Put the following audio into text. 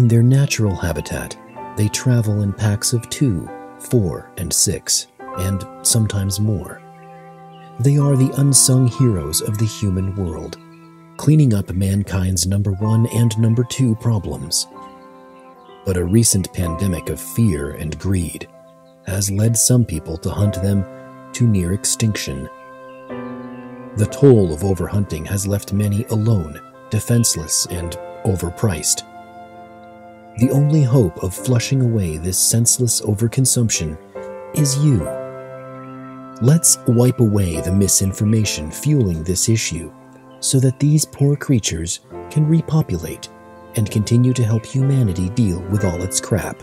In their natural habitat, they travel in packs of two, four, and six, and sometimes more. They are the unsung heroes of the human world, cleaning up mankind's number one and number two problems. But a recent pandemic of fear and greed has led some people to hunt them to near extinction. The toll of overhunting has left many alone, defenseless, and overpriced. The only hope of flushing away this senseless overconsumption is you. Let's wipe away the misinformation fueling this issue so that these poor creatures can repopulate and continue to help humanity deal with all its crap.